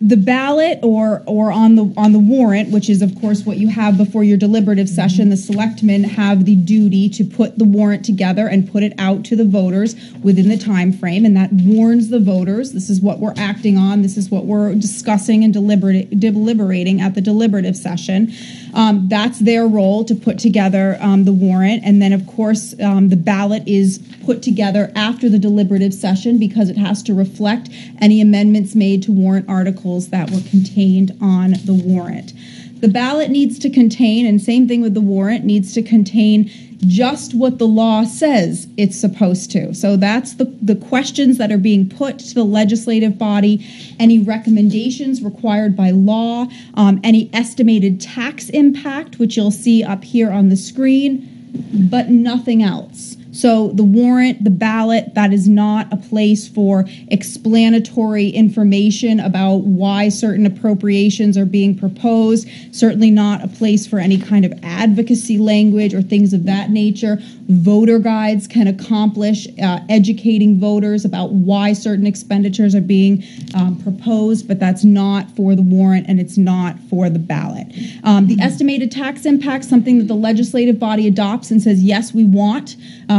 the ballot or or on the on the warrant, which is of course what you have before your deliberative session, the selectmen have the duty to put the warrant together and put it out to the voters within the time frame, and that warns the voters. This is what we're acting on. This is what we're discussing and deliberate, deliberating at the deliberative session. Um, that's their role to put together um, the warrant, and then of course um, the ballot is put together after the deliberative session because it has to reflect any amendments made to warrant articles that were contained on the warrant. The ballot needs to contain, and same thing with the warrant, needs to contain just what the law says it's supposed to. So that's the, the questions that are being put to the legislative body, any recommendations required by law, um, any estimated tax impact, which you'll see up here on the screen, but nothing else. So the warrant, the ballot, that is not a place for explanatory information about why certain appropriations are being proposed. Certainly not a place for any kind of advocacy language or things of that nature. Voter guides can accomplish uh, educating voters about why certain expenditures are being um, proposed, but that's not for the warrant and it's not for the ballot. Um, the estimated tax impact, something that the legislative body adopts and says, yes, we want.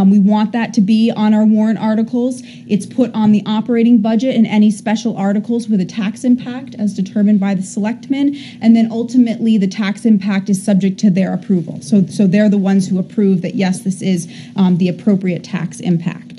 Um, we want that to be on our warrant articles. It's put on the operating budget and any special articles with a tax impact as determined by the selectmen. And then ultimately, the tax impact is subject to their approval. So, so they're the ones who approve that, yes, this is um, the appropriate tax impact.